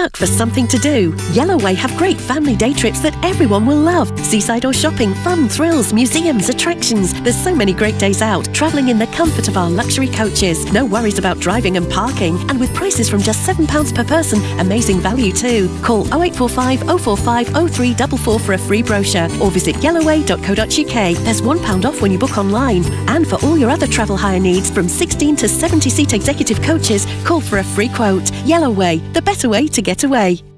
stuck for something to do, Yelloway have great family day trips that everyone will love. Seaside or shopping, fun, thrills, museums, attractions. There's so many great days out, travelling in the comfort of our luxury coaches. No worries about driving and parking. And with prices from just £7 per person, amazing value too. Call 0845 045 0344 for a free brochure or visit yelloway.co.uk. There's £1 off when you book online. And for all your other travel hire needs, from 16 to 70 seat executive coaches, call for a free quote. Yelloway, the better way to get away.